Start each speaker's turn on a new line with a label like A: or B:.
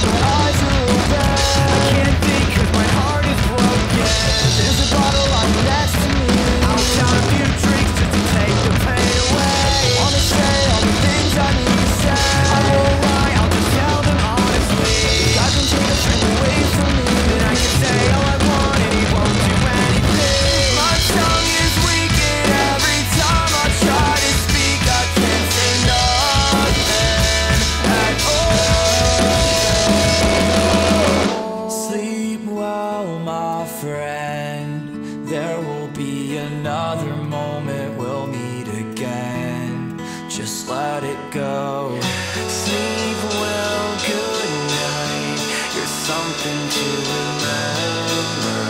A: So friend. There will be another moment we'll meet again. Just let it go. Sleep well, good night. You're something to remember.